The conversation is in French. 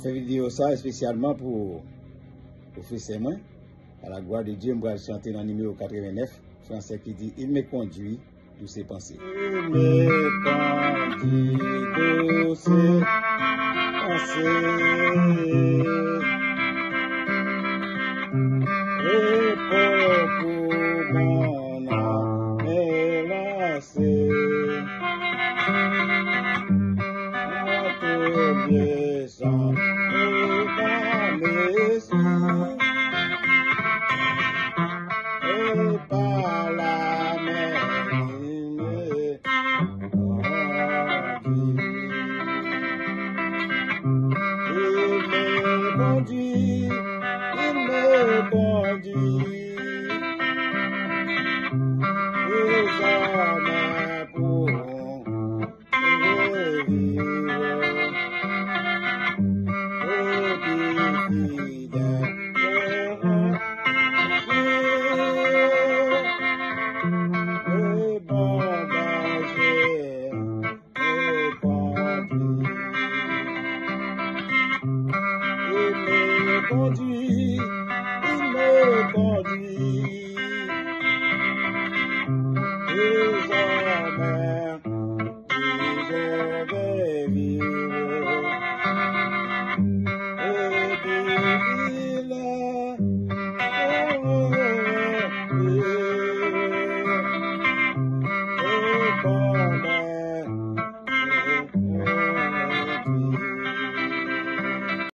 fait vidéo ça spécialement pour fils moi. À la gloire de Dieu, vais chanter dans le numéro 89, français qui dit Il me conduit tous ses pensées. Il me melody in the body